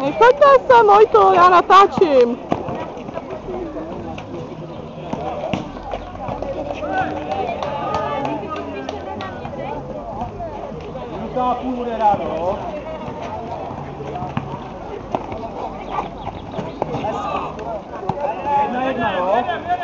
Nechoďte sem, Vojto, já natáčím. Minuta a půl bude rád, no. Jedna jedna, jo?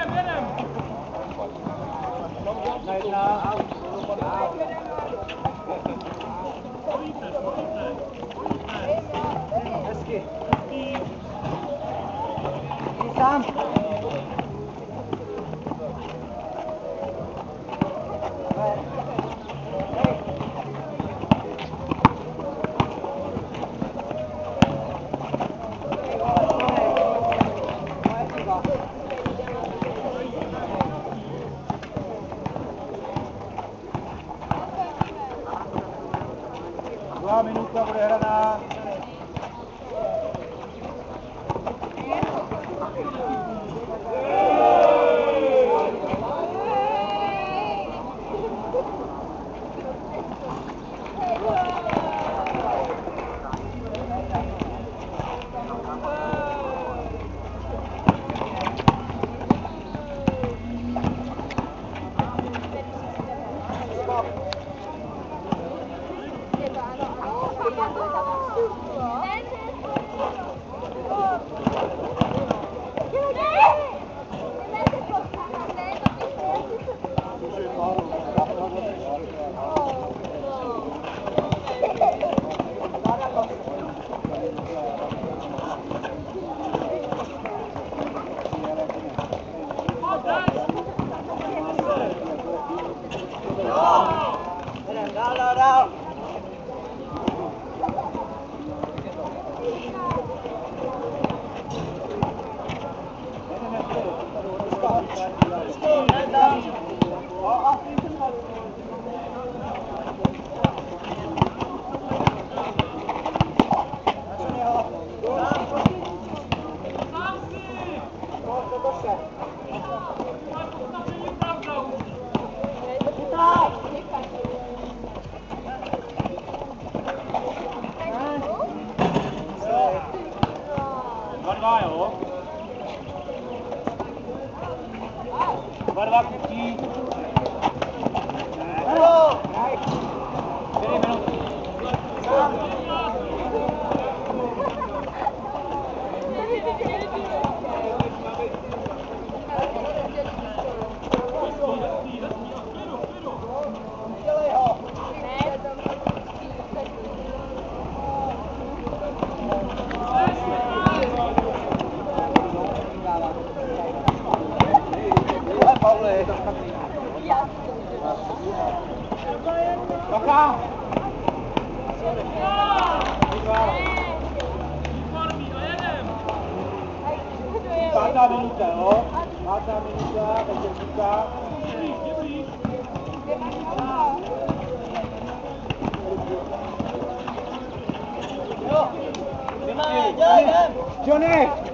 Abu Hurairah Oh, Vai, ó. Vai lá contigo. Bacha! Pátá minuta, jo? Pátá minuta, takže říká. Jo! Johnny! Lenko, reflexy,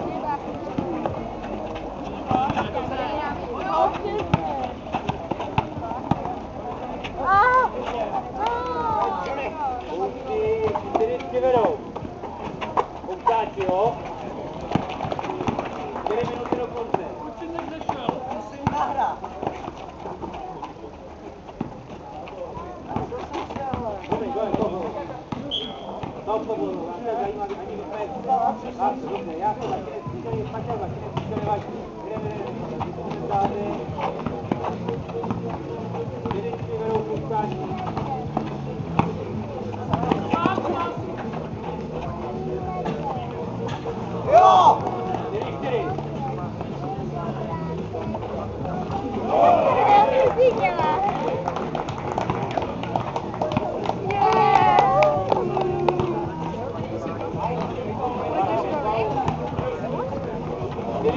minuty, jo? Dvě minuty do konce. Proč jsi nezašel? Musím nahrát. No, to bylo určitě zajímavé, ani my jsme absolutně, já to taky neslyšeli, Paťa taky neslyšeli, váš, kde mi neslyšeli, kde mi neslyšeli, kde mi neslyšeli,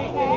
Okay.